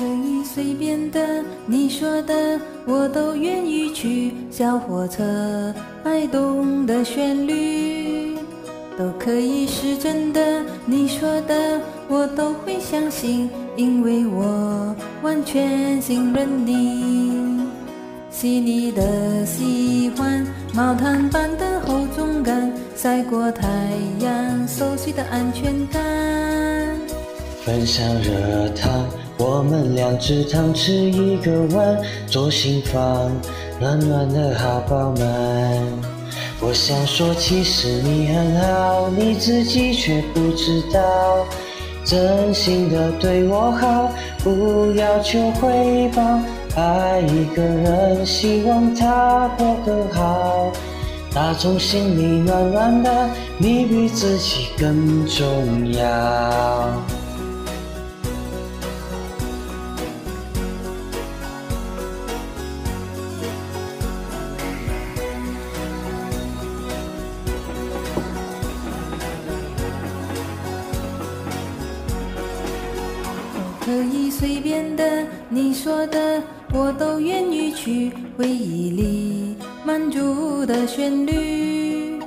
可以随便的，你说的我都愿意去。小火车摆动的旋律，都可以是真的，你说的我都会相信，因为我完全信任你。细腻的喜欢，毛毯般的厚重感，晒过太阳，熟悉的安全感。分享热汤。我们两只汤匙一个碗，左心房暖暖的好饱满。我想说，其实你很好，你自己却不知道。真心的对我好，不要求回报。爱一个人，希望他过更好。打从心里暖暖的，你比自己更重要。可以随便的，你说的我都愿意去。回忆里满足的旋律，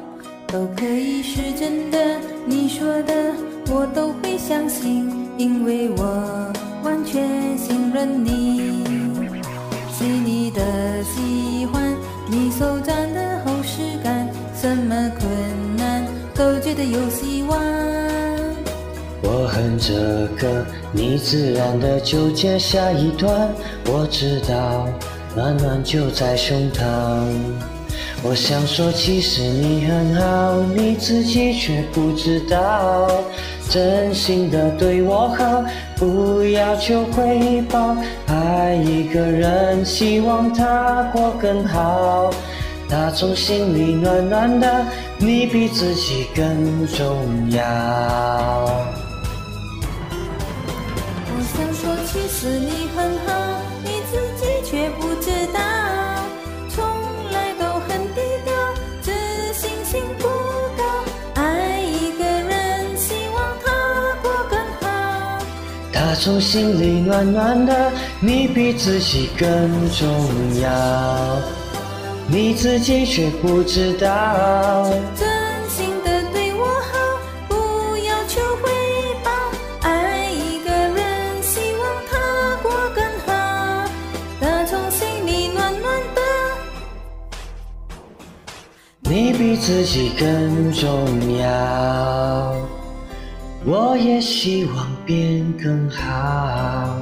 都可以是真的，你说的我都会相信，因为我完全信任你。细腻的喜欢，你手掌的厚实感，什么困难都觉得有希望。我哼着歌，你自然的就接下一段。我知道，暖暖就在胸膛。我想说，其实你很好，你自己却不知道。真心的对我好，不要求回报。爱一个人，希望他过更好。打从心里暖暖的，你比自己更重要。想说其实你很好，你自己却不知道，从来都很低调，自信心不高。爱一个人，希望他过更好。他从心里暖暖的，你比自己更重要，你自己却不知道。比自己更重要，我也希望变更好。